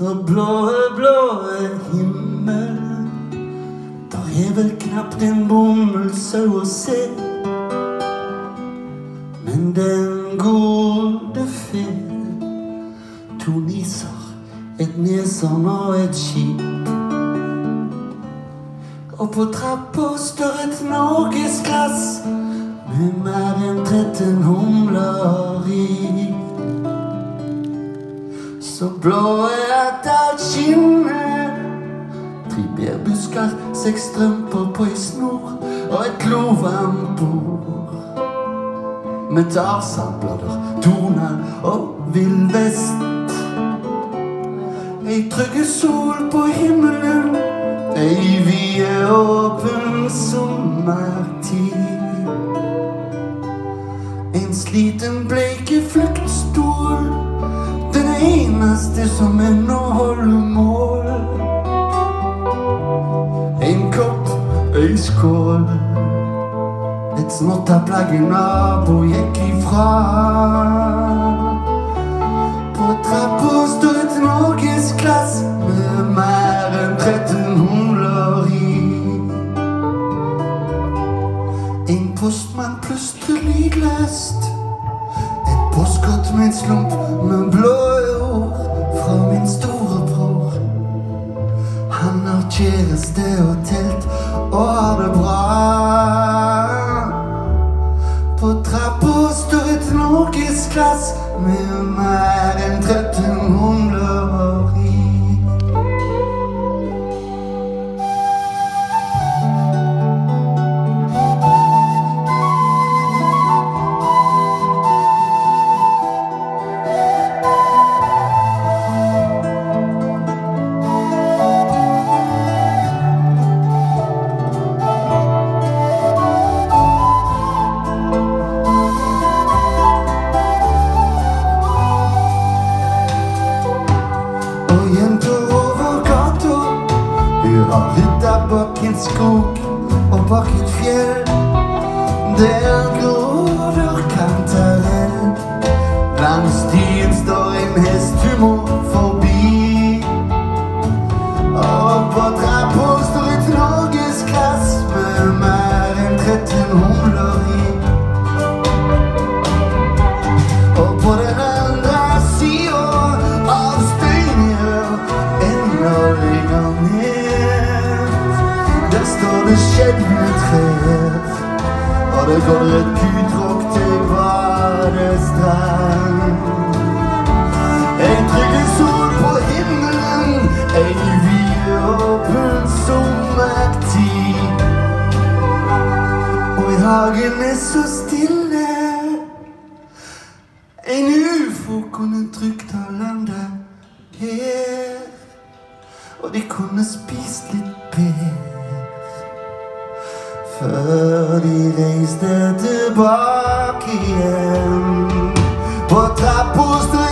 så blå, blå himmel. Der er vel knapt en bomullssau å se. Men den gode fe, to niser, et neshorn og et skip. Og på trappa står et norgesglass med mer enn 13 humler i. Så blåe seks strømper på ei snor og et glovarmbord. Med tarzanblader, og villvest. Ei trygge sol på himmelen, ei vide åpen sommertid. En sliten bleike fluktstol, den eneste som ennå holder mål. Ei. Et snotta plagg en nabo gikk ifra. På trappa sto et norgesglass med mer enn 13 humler i. En postmann plutselig lest Et postkort med en slump med blå ord fra min storebror. Han har kjæreste og telt og har det bra. På trappa står et norgesglass med mer enn 13 humler i. Og jenta over gata Hun har hytta bak en skog og bak et fjell. Der gror der kantarell Langs stien står en hest hun må forbi. Og på trappa står et norgesglass Med mer enn 13 humler i. Og på det skjelvtrær. Og det går et kutrokk til badestrand. En trygge sol på himmelen, ei vid åpen sommertid. Og i hagen er så stille. En ufo kunne trygt ha landet her. Og de kunne spist litt Thirty days de debaki en Pot a postre